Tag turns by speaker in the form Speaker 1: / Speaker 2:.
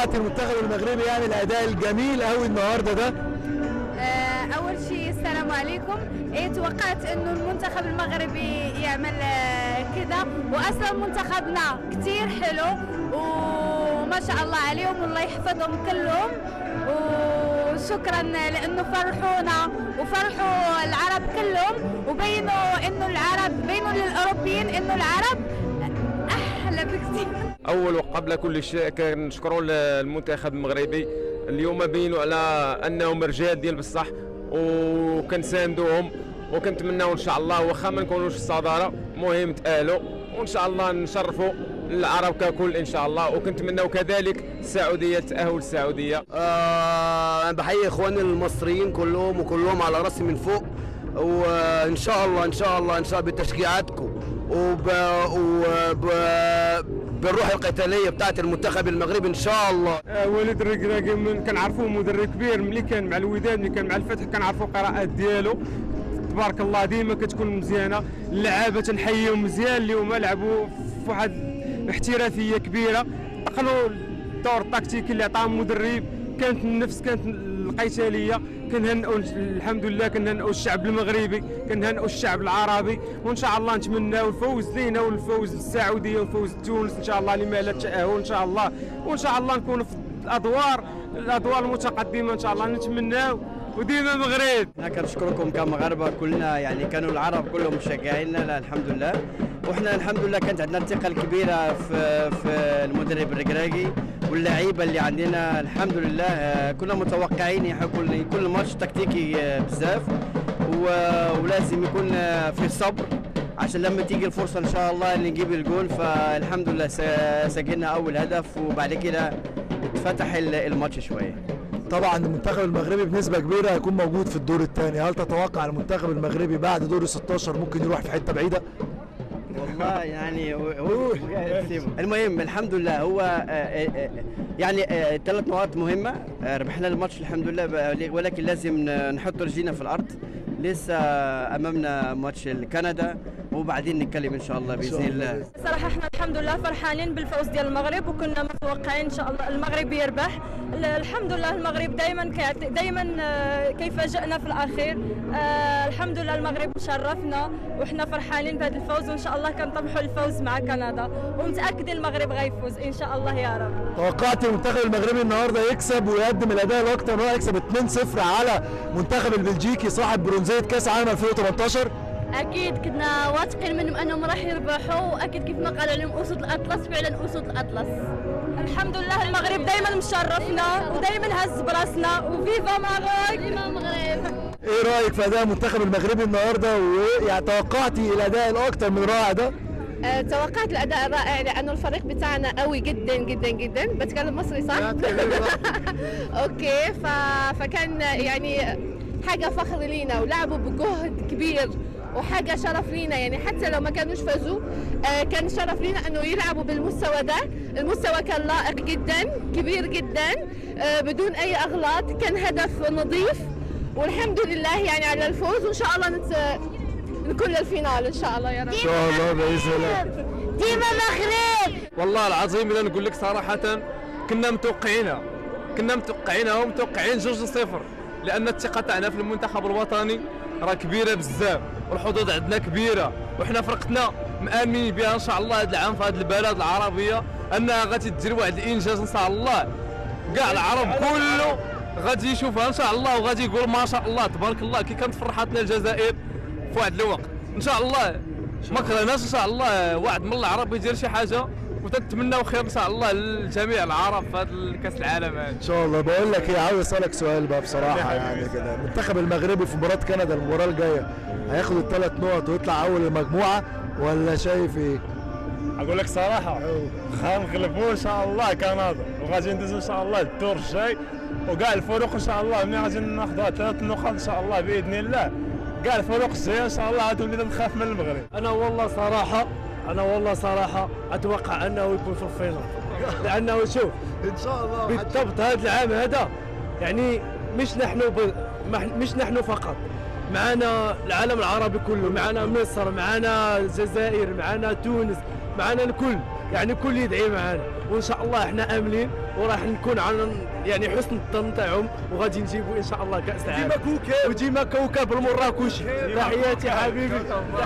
Speaker 1: توقعت المنتخب المغربي يعمل اداء الجميل قوي النهارده ده.
Speaker 2: آه، أول شيء السلام عليكم. إيه توقعت إنه المنتخب المغربي يعمل آه، كذا؟ وأصلا منتخبنا كتير حلو وما شاء الله عليهم والله يحفظهم كلهم. وشكرا لأنه فرحونا وفرحوا العرب كلهم. وبينوا إنه العرب بينوا للأوروبيين إنه العرب
Speaker 3: أول وقبل كل شيء كنشكروا المنتخب المغربي اليوم بينوا على أنهم رجال ديال بصح وكنساندوهم وكنتمناو إن شاء الله واخا ما نكونوش في الصدارة مهم تأهلوا وإن شاء الله نشرفوا العرب ككل إن شاء الله وكنتمناو كذلك السعوديه تأهل السعودية.
Speaker 4: آه أنا بحيي إخواني المصريين كلهم وكلهم على رأسي من فوق وإن شاء الله إن شاء الله إن شاء الله بتشجيعاتكم. وب... وب... بالروح القتالية بتاعت المنتخب المغربي إن شاء الله.
Speaker 3: وليد الركراكي كنعرفوه مدرب كبير ملي كان مع الوداد ملي كان مع الفتح كنعرفوا القراءات ديالو. تبارك الله ديما كتكون مزيانة. اللعابة تنحييهم مزيان اليوم لعبوا في واحد احترافية كبيرة. دخلوا الدور التكتيكي اللي عطاهم المدرب كانت النفس كانت القتاليه كنهنئوا الحمد لله كنهنئوا الشعب المغربي كنهنئوا الشعب العربي وإن شاء الله نتمناو الفوز لينا والفوز للسعوديه وفوز تونس إن شاء الله لما لا التاهل ان شاء الله وإن شاء الله نكونوا في الأدوار الأدوار المتقدمة إن شاء الله نتمناو. وديما المغرب!
Speaker 5: إحنا كنشكركم كمغاربة كلنا يعني كانوا العرب كلهم مشجعينا الحمد لله. وإحنا الحمد لله كانت عندنا الثقة الكبيرة في في المدرب الركراكي واللعيبة اللي عندنا الحمد لله آه، كنا متوقعين يكون كل ماتش تكتيكي آه، بزاف. ولازم يكون آه، في صبر عشان لما تيجي الفرصة إن شاء الله اللي نجيب الجول فالحمد لله سجلنا أول هدف وبعد كده اتفتح ال- الماتش شوية.
Speaker 1: طبعا المنتخب المغربي بنسبة كبيرة هيكون موجود في الدور الثاني. هل تتوقع المنتخب المغربي بعد دور ال 16 ممكن يروح في حتة بعيدة؟
Speaker 5: والله يعني هو المهم الحمد لله. هو آه، آه، آه، يعني ثلاث نقاط مهمة. آه، ربحنا الماتش الحمد لله ولكن لازم نحط رجلينا في الأرض. لسه أمامنا ماتش كندا وبعدين نتكلم إن شاء الله بإذن الله.
Speaker 2: صراحة إحنا الحمد لله فرحانين بالفوز ديال المغرب وكنا متوقعين إن شاء الله المغرب يربح. ال- الحمد لله المغرب دائما دائما كيفاجئنا في الأخير. آه، الحمد لله المغرب شرفنا وحنا فرحانين بهذا الفوز وإن شاء الله كنطمحوا الفوز مع كندا. ومتاكدين المغرب غيفوز إن شاء الله يا رب.
Speaker 1: توقعت المنتخب المغربي النهارده يكسب ويقدم الأداء الاكتر ان هو يكسب 2-0 على منتخب البلجيكي صاحب برونزيه كأس عالم 2018
Speaker 2: أكيد كنا واثقين منهم أنهم راح يربحوا واكيد كيف ما قالوا لهم اسود الأطلس فعلا اسود الأطلس. الحمد لله المغرب دائما مشرفنا ودائما هز براسنا وفيفا مغرب! فيفا مغرب!
Speaker 1: إيه رأيك في أداء المنتخب المغربي النهارده؟ ويعني توقعتي الاداء الاكتر من رائع ده؟
Speaker 6: آه، توقعت الأداء الرائع لأنه الفريق بتاعنا قوي جدا جدا جدا. بتكلم مصري صح؟ okay ف... فكان يعني حاجة فخر لينا ولعبوا بجهد كبير. وحاجة شرف لينا يعني حتى لو ما كانوش فازوا آه، كان شرف لينا أنه يلعبوا بالمستوى ده. المستوى كان لائق جدا كبير جدا آه، بدون أي أغلاط. كان هدف نظيف والحمد لله يعني على الفوز. وإن شاء الله نت... نكون لل final إن شاء الله يا رب.
Speaker 1: إن شاء الله بإذن الله.
Speaker 2: ديما مغرب
Speaker 3: والله العظيم الا نقول لك صراحة كنا متوقعينها كنا متوقعينها ومتوقعين جوج صفر لأن الثقة تاعنا في المنتخب الوطني راه كبيرة بزاف. والحظوظ عندنا كبيرة وحنا فرقتنا مآمنين بها إن شاء الله هذا العام في هذه البلد العربية أنها غادي دير واحد الإنجاز إن شاء الله. كاع العرب كله غادي يشوفها إن شاء الله وغادي يقول ما شاء الله تبارك الله كي كانت فرحتنا الجزائر في واحد الوقت. إن شاء الله ما كرهناش إن شاء الله واحد من العرب يدير شي حاجة. وتنتمناو خير إن شاء الله لجميع العرب في هذا كاس العالم هذا
Speaker 1: إن شاء الله. بقول لك إيه عاوز أسألك سؤال بقى بصراحة يعني كده. المنتخب المغربي في مباراة كندا المباراة الجاية هياخد الثلاث نقط ويطلع أول المجموعة ولا شايف إيه؟
Speaker 7: أقول لك صراحة غنغلبوا إن شاء الله كندا. وغادي ندوزو إن شاء الله الدور الجاي. وكاع الفروق إن شاء الله ملي غادي ناخذوا ثلاث نقاط إن شاء الله بإذن الله. كاع الفروق الجاية إن شاء الله غادي نخاف من المغرب.
Speaker 8: أنا والله صراحة أنا والله صراحة أتوقع أنه يكون في الفينال. لأنه شوف
Speaker 1: إن شاء الله
Speaker 8: بالضبط هذا العام هذا يعني مش نحن ب... مش نحن فقط. معنا العالم العربي كله معنا مصر معنا الجزائر معنا تونس معنا الكل. يعني كل يدعي معنا. وإن شاء الله إحنا آمنين وراح نكون على يعني حسن الظن تاعهم وغادي نجيبوا إن شاء الله كأس العالم. وديما كوكب. وديما كوكب المراكش. تحياتي حبيبي.